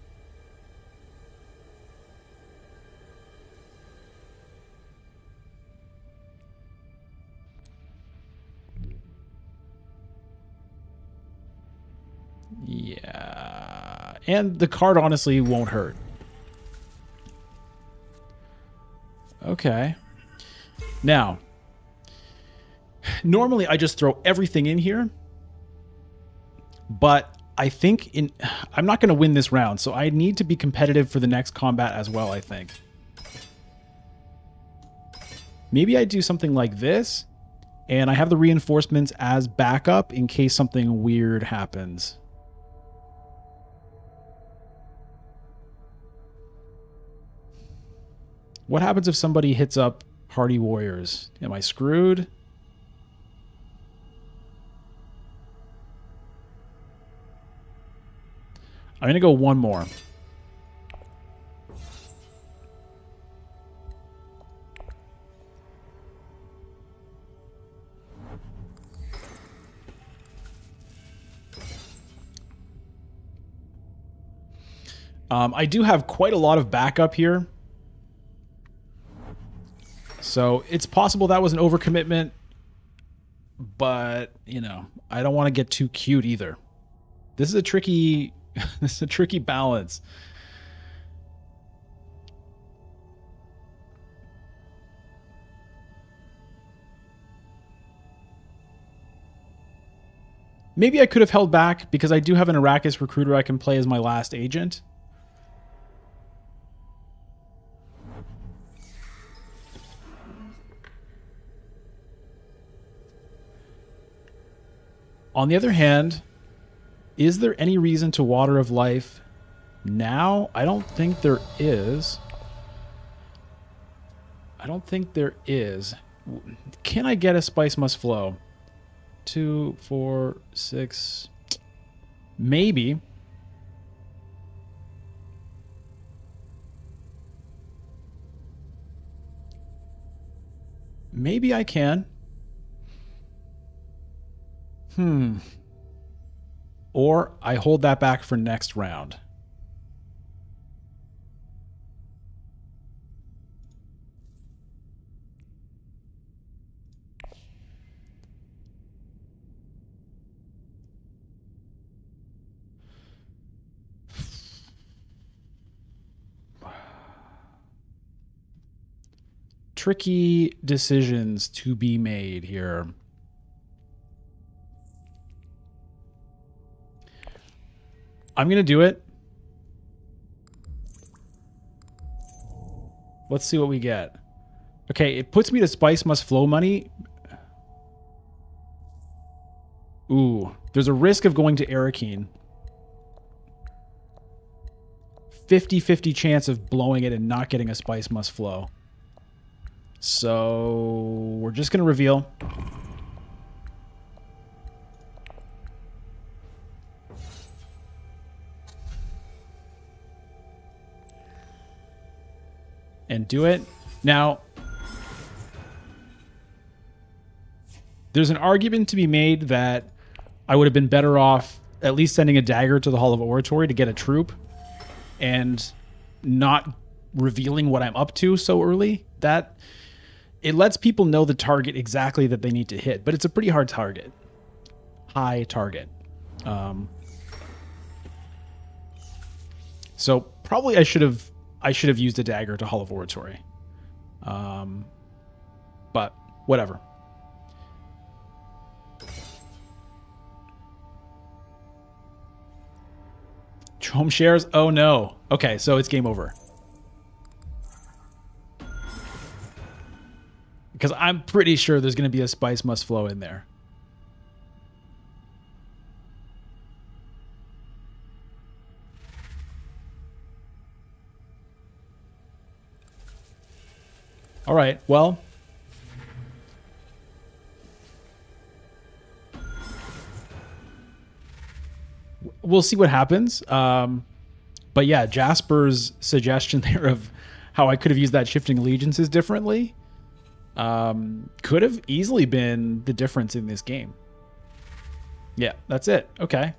And the card honestly won't hurt. Okay. Now, normally I just throw everything in here, but I think in I'm not going to win this round, so I need to be competitive for the next combat as well, I think. Maybe I do something like this, and I have the reinforcements as backup in case something weird happens. What happens if somebody hits up Hardy Warriors? Am I screwed? I'm going to go one more. Um, I do have quite a lot of backup here. So it's possible that was an overcommitment, but, you know, I don't want to get too cute either. This is a tricky [LAUGHS] this is a tricky balance. Maybe I could have held back because I do have an Arrakis recruiter I can play as my last agent. On the other hand, is there any reason to Water of Life now? I don't think there is. I don't think there is. Can I get a Spice Must Flow? Two, four, six. Maybe. Maybe I can. Hmm. Or I hold that back for next round. Tricky decisions to be made here. I'm going to do it. Let's see what we get. Okay, it puts me to Spice Must Flow money. Ooh, there's a risk of going to Arrakeen. 50-50 chance of blowing it and not getting a Spice Must Flow. So, we're just going to reveal. And do it. Now, there's an argument to be made that I would have been better off at least sending a dagger to the Hall of Oratory to get a troop and not revealing what I'm up to so early. That it lets people know the target exactly that they need to hit, but it's a pretty hard target. High target. Um, so probably I should have I should have used a dagger to Hall of Oratory. Um, but whatever. Home shares? Oh no. Okay, so it's game over. Because I'm pretty sure there's going to be a spice must flow in there. All right. Well. We'll see what happens. Um, but yeah, Jasper's suggestion [LAUGHS] there of how I could have used that shifting allegiances differently um, could have easily been the difference in this game. Yeah, that's it. Okay.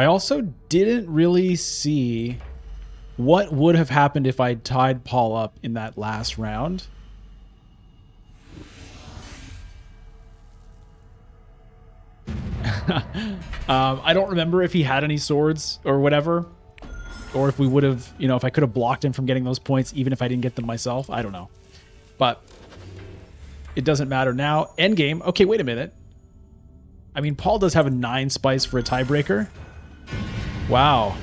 I also didn't really see what would have happened if I tied Paul up in that last round? [LAUGHS] um, I don't remember if he had any swords or whatever, or if we would have, you know, if I could have blocked him from getting those points, even if I didn't get them myself. I don't know, but it doesn't matter now. End game. Okay, wait a minute. I mean, Paul does have a nine spice for a tiebreaker. Wow.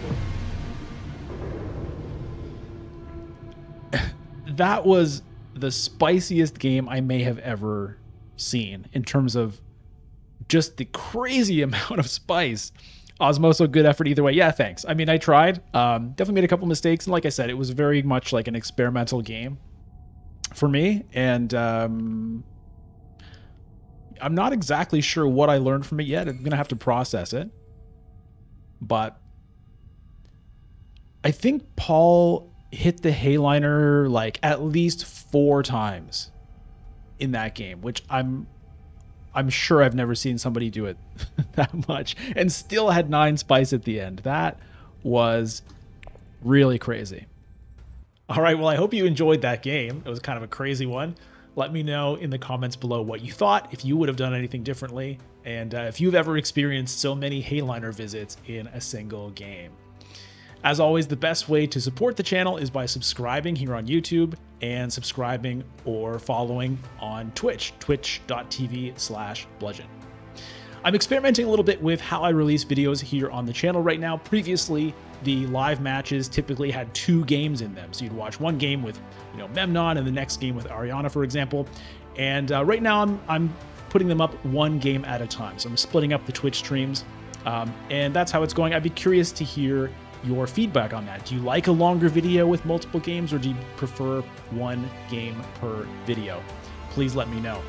that was the spiciest game I may have ever seen in terms of just the crazy [LAUGHS] amount of spice. Osmoso, good effort either way. Yeah, thanks. I mean, I tried. Um, definitely made a couple mistakes, and like I said, it was very much like an experimental game for me. And um, I'm not exactly sure what I learned from it yet. I'm gonna have to process it. But I think Paul hit the Heighliner like at least four times in that game, which I'm I'm sure I've never seen somebody do it [LAUGHS] that much and still had nine spice at the end. That was really crazy. All right, well, I hope you enjoyed that game. It was kind of a crazy one. Let me know in the comments below what you thought, if you would have done anything differently, and uh, if you've ever experienced so many Heighliner visits in a single game. As always, the best way to support the channel is by subscribing here on YouTube and subscribing or following on Twitch, twitch.tv slash bludgeon. I'm experimenting a little bit with how I release videos here on the channel right now. Previously, the live matches typically had two games in them. So you'd watch one game with, you know, Memnon and the next game with Ariana, for example. And uh, right now I'm, I'm putting them up one game at a time. So I'm splitting up the Twitch streams. Um, and that's how it's going. I'd be curious to hear your feedback on that. Do you like a longer video with multiple games or do you prefer one game per video? Please let me know.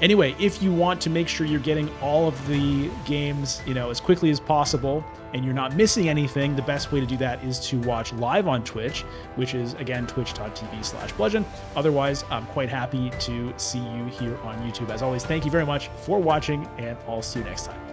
Anyway, if you want to make sure you're getting all of the games, you know, as quickly as possible and you're not missing anything, the best way to do that is to watch live on Twitch, which is again twitch.tv slash bludgeon. Otherwise, I'm quite happy to see you here on YouTube. As always, thank you very much for watching and I'll see you next time.